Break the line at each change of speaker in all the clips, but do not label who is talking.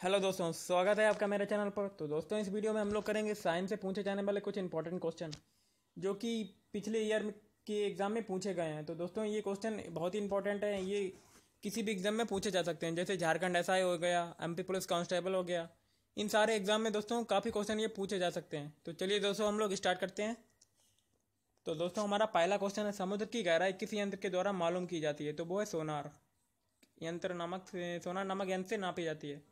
Hello दोस्तों, स्वागत है आपका मेरे चैनल पर। तो दोस्तों, इस वीडियो में हम लोग करेंगे साइंस से पूछे जाने वाले कुछ इंपॉर्टेंट क्वेश्चन जो कि पिछले ईयर के एग्ज़ाम में पूछे गए हैं। तो दोस्तों, ये क्वेश्चन बहुत ही इंपॉर्टेंट है। ये किसी भी एग्ज़ाम में पूछे जा सकते हैं, जैसे झारखंड एसआई हो गया एमपी पुलिस कांस्टेबल हो गया, इन सारे एग्ज़ाम में दोस्तों काफ़ी क्वेश्चन ये पूछे जा सकते हैं। तो चलिए दोस्तों, हम लोग स्टार्ट करते हैं। तो दोस्तों, हमारा पहला क्वेश्चन है, समुद्र की गहराई किस यंत्र के द्वारा मालूम की जाती है? तो वो है सोनार यंत्र नामक, सोनार नामक यंत्र से नापी जाती है।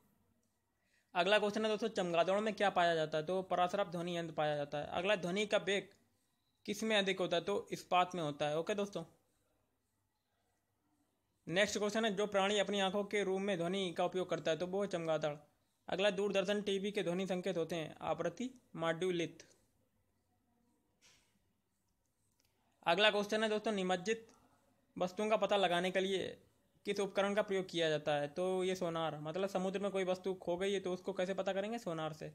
अगला क्वेश्चन है दोस्तों, चमगादड़ों में क्या पाया जाता है? तो पराशराप ध्वनि यंत्र पाया जाता है। अगला, ध्वनि का वेग किसमें अधिक होता है? तो इस्पात में होता है। ओके दोस्तों। नेक्स्ट क्वेश्चन है, जो प्राणी अपनी आँखों के रूम में ध्वनि का उपयोग करता है तो वो है चमगादड़। अगला, दूरदर्शन टीवी के ध्वनि संकेत होते हैं। आवृत्ति माड्यूलित। अगला क्वेश्चन है दोस्तों, निमज्जित वस्तुओं का पता लगाने के लिए किस उपकरण का प्रयोग किया जाता है? तो ये सोनार मतलब समुद्र में कोई वस्तु खो गई है तो उसको कैसे पता करेंगे? सोनार से।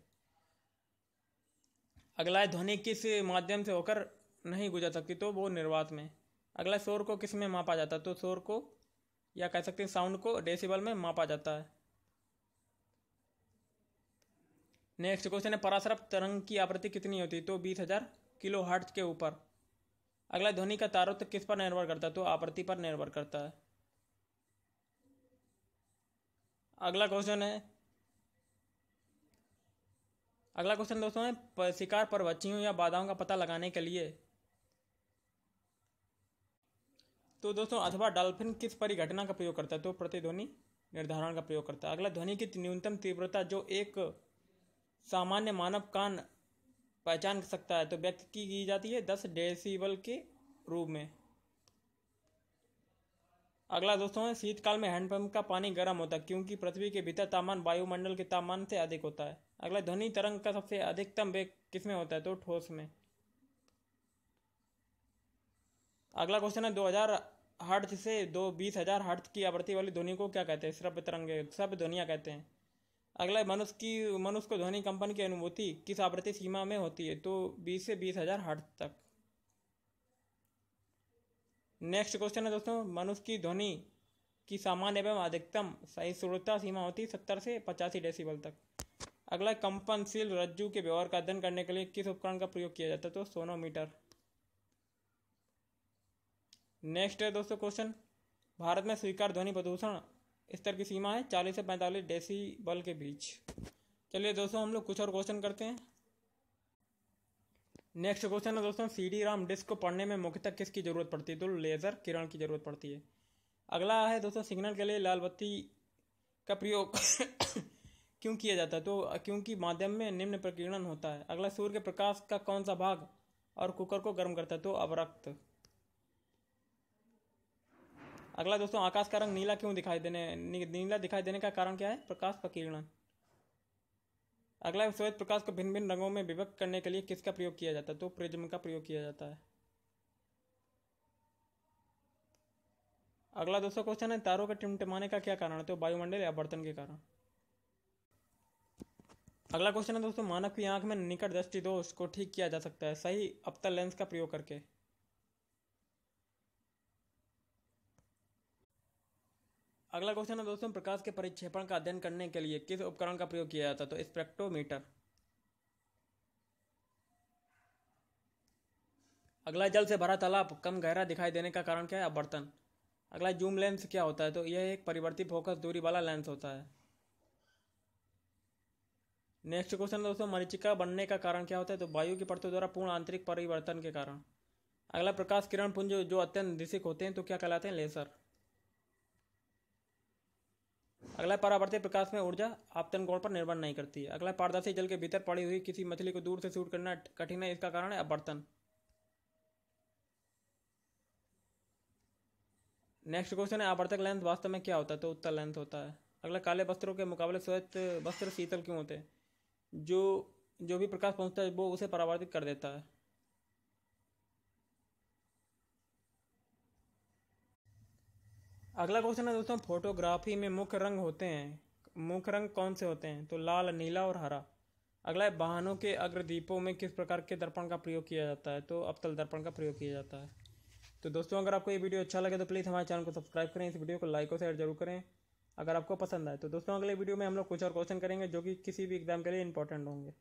अगला है, ध्वनि किस माध्यम से होकर नहीं गुजर सकती? तो वो निर्वात में। अगला, शोर को किसमें मापा जाता है? तो शोर को, या कह सकते हैं साउंड को, डेसिबल में मापा जाता है। नेक्स्ट क्वेश्चन है, पराशरप तरंग की आवृत्ति कितनी होती है? तो बीस हज़ार किलो हर्ट्ज के ऊपर। अगला, ध्वनि का तारोत्य किस पर निर्भर करता है? तो आवृत्ति पर निर्भर करता है। अगला क्वेश्चन है। अगला क्वेश्चन दोस्तों है शिकार पर बच्चियों या बाधाओं का पता लगाने के लिए। तो दोस्तों अथवा डॉल्फिन किस परिघटना का प्रयोग करता है? तो प्रतिध्वनि निर्धारण का प्रयोग करता है। अगला ध्वनि की न्यूनतम तीव्रता जो एक सामान्य मानव कान पहचान सकता है तो व्यक्त की, जाती है दस डेसिबल के रूप में। अगला दोस्तों है, शीतकाल में हैंडपंप का पानी गर्म होता है, क्योंकि पृथ्वी के भीतर तापमान, वायुमंडल के तापमान से अधिक होता है। अगला ध्वनि तरंग का सबसे अधिकतम वेग किसमें होता है? तो ठोस में। अगला क्वेश्चन है 2000 हर्ट्ज से दो, बीस हज़ार हर्ट्ज की आवृत्ति वाली ध्वनि को क्या कहते हैं? श्रव्य तरंग सब ध्वनिया कहते हैं। अगला मनुष्य की, मनुष्य को ध्वनि कंपन की अनुभूति किस आवृत्ति सीमा में होती है? तो बीस से बीस हज़ार हर्ट्ज तक। नेक्स्ट क्वेश्चन है दोस्तों, मनुष्य की ध्वनि की सामान्य एवं अधिकतम सही सहिष्णुता सीमा होती है सत्तर से पचासी डेसिबल तक। अगला, कंपनशील रज्जु के व्यवहार का अध्ययन करने के लिए किस उपकरण का प्रयोग किया जाता है? तो सोनोमीटर। नेक्स्ट है दोस्तों क्वेश्चन भारत में स्वीकार ध्वनि प्रदूषण स्तर की सीमा है चालीस से पैंतालीस डेसीबल के बीच। चलिए दोस्तों, हम लोग कुछ और क्वेश्चन करते हैं। नेक्स्ट क्वेश्चन है दोस्तों सी डी राम डिस्क को पढ़ने में मुख्यतः किसकी ज़रूरत पड़ती है? तो लेज़र किरण की ज़रूरत पड़ती है। अगला है दोस्तों सिग्नल के लिए लाल बत्ती का प्रयोग क्यों किया जाता है? तो क्योंकि माध्यम में निम्न प्रकीर्णन होता है। अगला, सूर्य के प्रकाश का कौन सा भाग और कुकर को गर्म करता है? तो अवरक्त। अगला दोस्तों, आकाश का रंग नीला क्यों दिखाई देने नीला दिखाई देने का कारण क्या है? प्रकाश प्रकीर्णन अगला श्वेत प्रकाश को भिन्न भिन्न रंगों में विभक्त करने के लिए किसका प्रयोग किया जाता है? तो प्रिज्म का प्रयोग किया जाता है। अगला दोस्तों क्वेश्चन है, तारों के टिमटिमाने का क्या कारण है? तो वायुमंडल या बर्तन के कारण। अगला क्वेश्चन है, दोस्तों, मानव की आँख में निकट दृष्टि दोष को ठीक किया जा सकता है, सही अवतल लेंस का प्रयोग करके। अगला क्वेश्चन है दोस्तों, प्रकाश के परिक्षेपण का अध्ययन करने के लिए किस उपकरण का प्रयोग किया जाता है? तो स्पेक्ट्रोमीटर। अगला, जल से भरा तालाब, कम गहरा दिखाई देने का कारण क्या है? अवर्तन अगला, जूम लेंस क्या होता है? तो यह एक परिवर्तित फोकस दूरी वाला लेंस होता है। नेक्स्ट क्वेश्चन दोस्तों, मरीचिका बनने का कारण क्या होता है? तो वायु की परतों द्वारा पूर्ण आंतरिक परिवर्तन के कारण। अगला, प्रकाश किरण पुंज जो अत्यंत दिशिक होते हैं तो क्या कहलाते हैं? लेसर। अगला परावर्तित प्रकाश में ऊर्जा आपतन कोण पर निर्भर नहीं करती। है अगला पारदर्शी जल के भीतर पड़ी हुई किसी मछली को दूर से शूट करना कठिन है, इसका कारण है अवर्तन। नेक्स्ट क्वेश्चन है, आवर्तक लेंस वास्तव में क्या होता है? तो उत्तर लेंस होता है। अगला, काले वस्त्रों के मुकाबले श्वेत वस्त्र शीतल क्यों होते हैं? जो जो भी प्रकाश पहुँचता है, वो उसे परावर्तित कर देता है। अगला क्वेश्चन है दोस्तों फोटोग्राफी में मुख्य रंग होते हैं। मुख्य रंग कौन से होते हैं? तो लाल, नीला और हरा। अगला है, वाहनों के अग्रदीपों में किस प्रकार के दर्पण का प्रयोग किया जाता है? तो अवतल दर्पण का प्रयोग किया जाता है। तो दोस्तों, अगर आपको ये वीडियो अच्छा लगे तो प्लीज़ हमारे चैनल को सब्सक्राइब करें। इस वीडियो को लाइक और शेयर ज़रूर करें, अगर आपको पसंद आए। तो दोस्तों, अगले वीडियो में हम लोग कुछ और क्वेश्चन करेंगे जो कि किसी भी एग्ज़ाम के लिए इंपॉर्टेंट होंगे।